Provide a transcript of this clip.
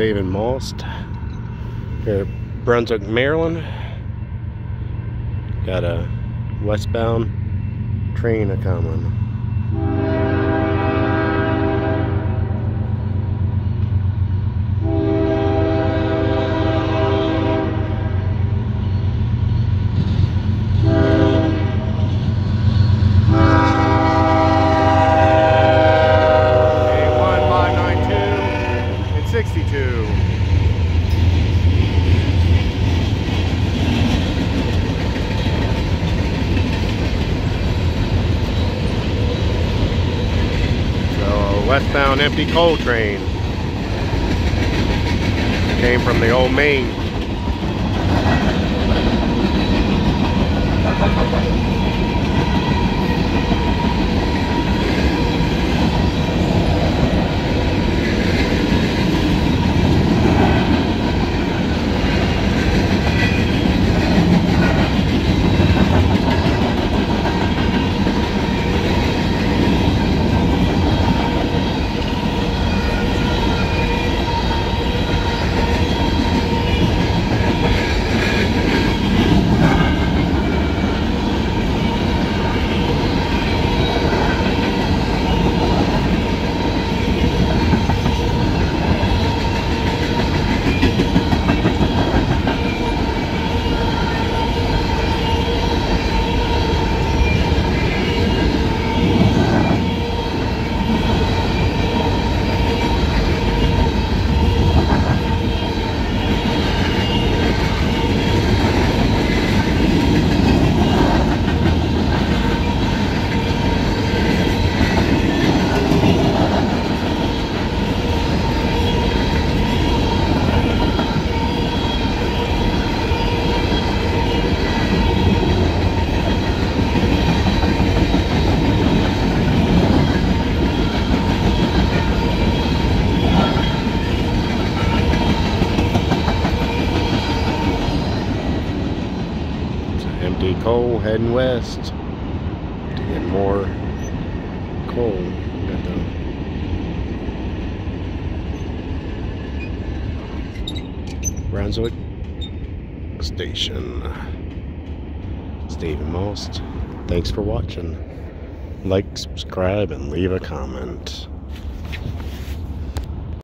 David Maust here at Brunswick, Maryland. Got a westbound train a coming. 62. So, westbound empty coal train. Came from the old main. Empty coal heading west to get more coal. Got the Brunswick Station. Stephen Maust. Thanks for watching. Like, subscribe, and leave a comment.